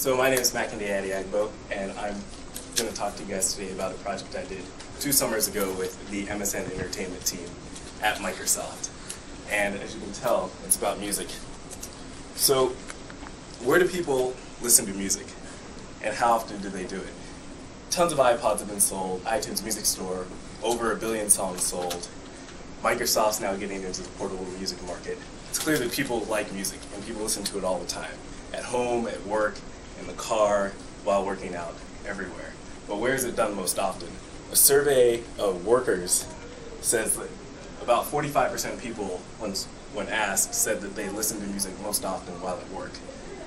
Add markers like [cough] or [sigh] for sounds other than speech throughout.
So my name is Makinde Adeagbo, and I'm going to talk to you guys today about a project I did two summers ago with the MSN Entertainment team at Microsoft. And as you can tell, it's about music. So where do people listen to music? And how often do they do it? Tons of iPods have been sold, iTunes Music Store, over a billion songs sold. Microsoft's now getting into the portable music market. It's clear that people like music, and people listen to it all the time. At home, at work, in the car, while working out, everywhere. But where is it done most often? A survey of workers says that about 45% of people, when, when asked, said that they listen to music most often while at work.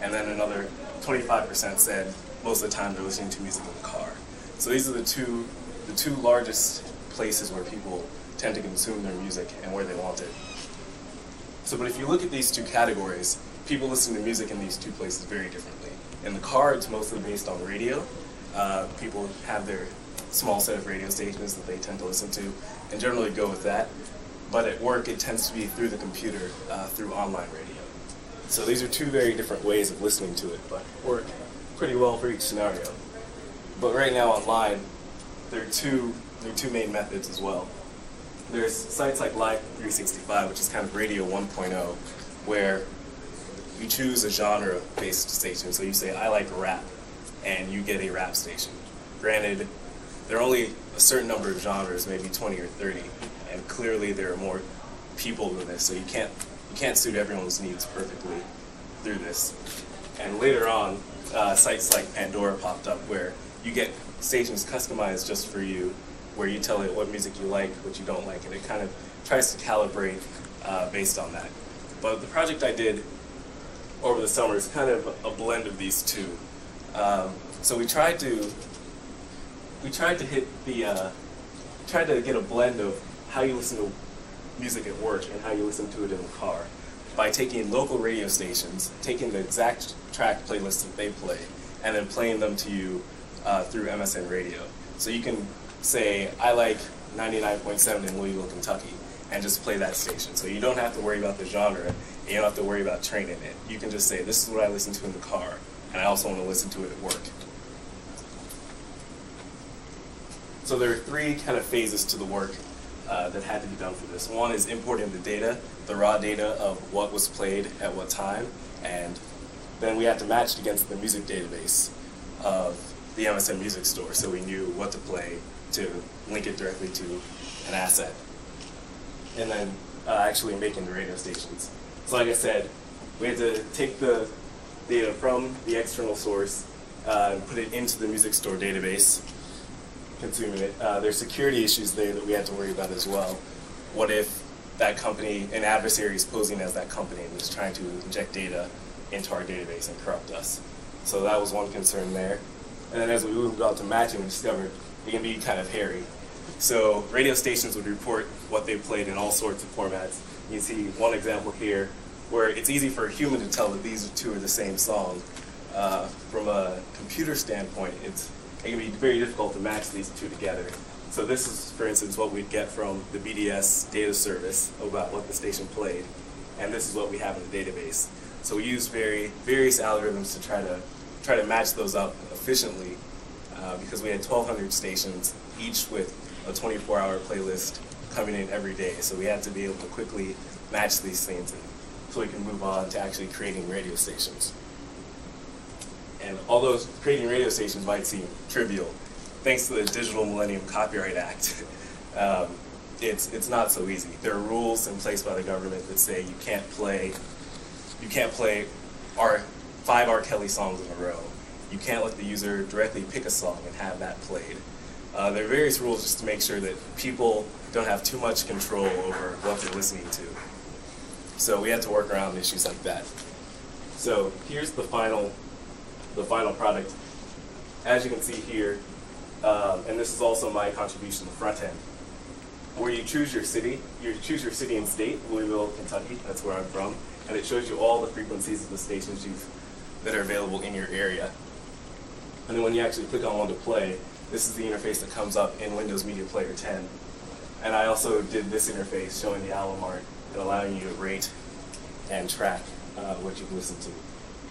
And then another 25% said most of the time they're listening to music in the car. So these are the two, the two largest places where people tend to consume their music and where they want it. So, but if you look at these two categories, people listen to music in these two places very differently. In the car, it's mostly based on radio. Uh, people have their small set of radio stations that they tend to listen to and generally go with that. But at work, it tends to be through the computer, uh, through online radio. So these are two very different ways of listening to it, but work pretty well for each scenario. But right now online, there are two, there are two main methods as well. There's sites like Live 365, which is kind of radio 1.0, where you choose a genre-based station. So you say, I like rap, and you get a rap station. Granted, there are only a certain number of genres, maybe 20 or 30, and clearly there are more people than this, so you can't, you can't suit everyone's needs perfectly through this. And later on, uh, sites like Pandora popped up where you get stations customized just for you, where you tell it what music you like, what you don't like, and it kind of tries to calibrate uh, based on that. But the project I did over the summer is kind of a blend of these two. Um, so we tried to we tried to hit the uh, tried to get a blend of how you listen to music at work and how you listen to it in the car by taking local radio stations, taking the exact track playlists that they play, and then playing them to you uh, through MSN Radio. So you can say, I like 99.7 in Louisville, Kentucky, and just play that station. So you don't have to worry about the genre, and you don't have to worry about training it. You can just say, this is what I listen to in the car, and I also want to listen to it at work. So there are three kind of phases to the work uh, that had to be done for this. One is importing the data, the raw data of what was played at what time, and then we had to match it against the music database of the MSN Music Store so we knew what to play to link it directly to an asset. And then uh, actually making the radio stations. So like I said, we had to take the data from the external source uh, and put it into the music store database, consuming it. Uh, there's security issues there that we had to worry about as well. What if that company, an adversary is posing as that company and is trying to inject data into our database and corrupt us? So that was one concern there. And then as we moved on to matching, we discovered it can be kind of hairy. So radio stations would report what they played in all sorts of formats. You see one example here where it's easy for a human to tell that these two are the same song. Uh, from a computer standpoint, it's, it can be very difficult to match these two together. So this is, for instance, what we'd get from the BDS data service about what the station played, and this is what we have in the database. So we use very various algorithms to try to try to match those up efficiently uh, because we had 1,200 stations, each with a 24-hour playlist coming in every day. So we had to be able to quickly match these things and, so we can move on to actually creating radio stations. And although creating radio stations might seem trivial, thanks to the Digital Millennium Copyright Act, [laughs] um, it's, it's not so easy. There are rules in place by the government that say you can't play, you can't play our five R. Kelly songs in a row. You can't let the user directly pick a song and have that played. Uh, there are various rules just to make sure that people don't have too much control over what they're listening to. So we had to work around issues like that. So here's the final, the final product. As you can see here, um, and this is also my contribution to the front end, where you choose your city, you choose your city and state, Louisville, Kentucky, that's where I'm from, and it shows you all the frequencies of the stations that are available in your area. And then when you actually click on one to play, this is the interface that comes up in Windows Media Player 10. And I also did this interface showing the album art and allowing you to rate and track uh, what you've listened to.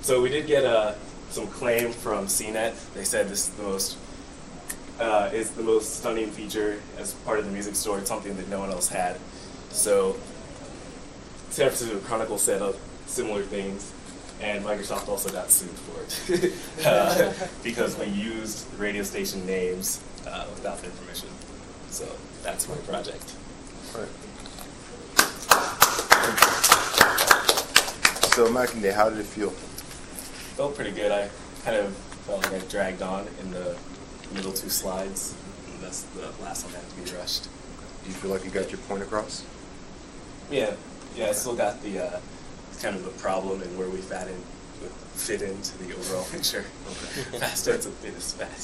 So we did get a some claim from CNET. They said this is the most uh, is the most stunning feature as part of the music store. It's something that no one else had. So San Francisco Chronicle said uh, similar things, and Microsoft also got sued for it [laughs] uh, because we used radio station names uh, without their permission. So that's my project. Right. So Makinde, how did it feel? Felt pretty good. I kind of felt like I dragged on in the middle two slides. And that's the last one that had to be rushed. Do you feel like you got your point across? Yeah, yeah. I still got the uh, kind of a problem and where we fit in, fit into the overall picture. Okay. Fast starts with bit is fat.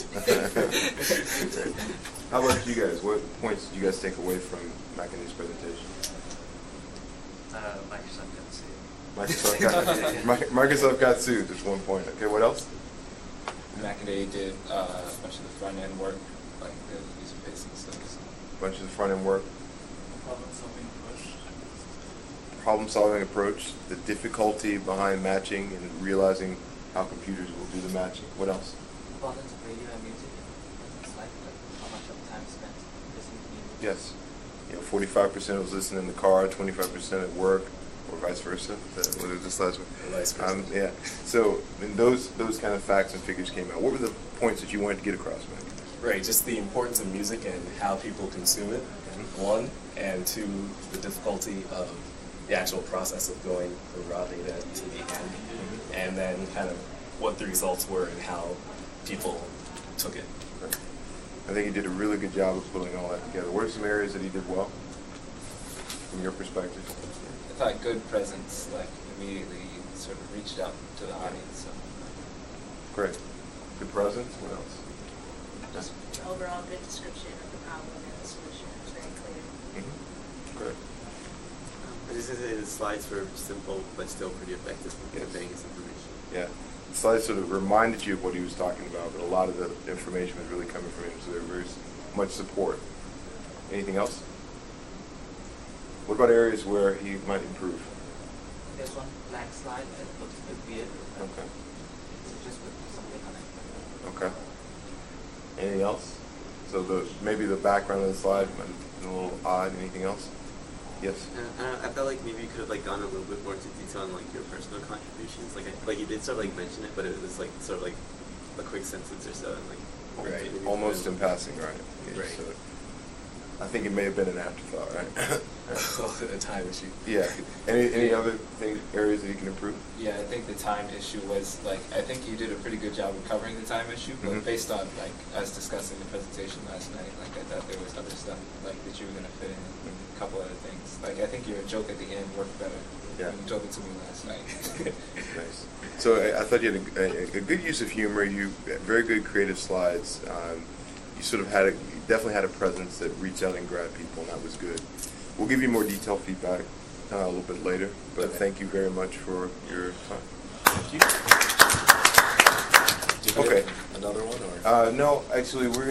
How about you guys? What points did you guys take away from Makinde's presentation? Uh, Microsoft got sued. Microsoft got, [laughs] Microsoft got sued. There's one point. Okay, what else? Makinde did uh, a bunch of the front end work, like the user facing stuff. So. bunch of the front end work, Problem solving approach. Problem solving approach, the difficulty behind matching and realizing how computers will do the matching. What else? Importance of radio and music. It's like uh, how much of time spent listening to music. Yes. You know, forty-five percent was listening in the car, twenty-five percent at work, or vice versa. That was it this last one. Vice versa. Um, yeah. So then those those kind of facts and figures came out. What were the points that you wanted to get across, man? Right, just the importance of music and how people consume it, one, and two, the difficulty of the actual process of going from raw data to the end, and then kind of what the results were and how people took it. I think he did a really good job of pulling all that together. What are some areas that he did well, from your perspective? I thought good presence, like immediately sort of reached out to the audience. So. Great. Good presence. What else? Just overall good description of the problem and the solution. It's very clear. Mm-hmm. Great. I just say the slides were simple but still pretty effective in Yes. conveying his information. Yeah. The slides sort of reminded you of what he was talking about, but a lot of the information was really coming from him, so there was much support. Anything else? What about areas where he might improve? There's one blank slide that looks a bit weird. but Okay. Just put something on it. Okay. Anything else? So the maybe the background of the slide might have a little odd. Anything else? Yes. Uh, I, I felt like maybe you could have like gone a little bit more into detail on like your personal contributions. Like I, like you did sort of like mention it, but it was like sort of like a quick sentence or so, and like Right. Almost in passing, right? Right. so I think it may have been an afterthought, right? [laughs] a time issue. yeah. Any any other thing areas that you can improve? Yeah, I think the time issue was like I think you did a pretty good job of covering the time issue, but Mhm. based on like us discussing the presentation last night, like I thought there was other stuff like that you were gonna fit in, a couple other things. Like I think your joke at the end worked better. Yeah. when You told it to me last night. [laughs] Nice. [laughs] So I, I thought you had a, a, a good use of humor. You very good creative slides. Um, you sort of had a definitely had a presence that reached out and grabbed people, and that was good. We'll give you more detailed feedback uh, a little bit later, but Okay. thank you very much for your time. Thank you. Okay. Another one or? Uh, no, actually, we're.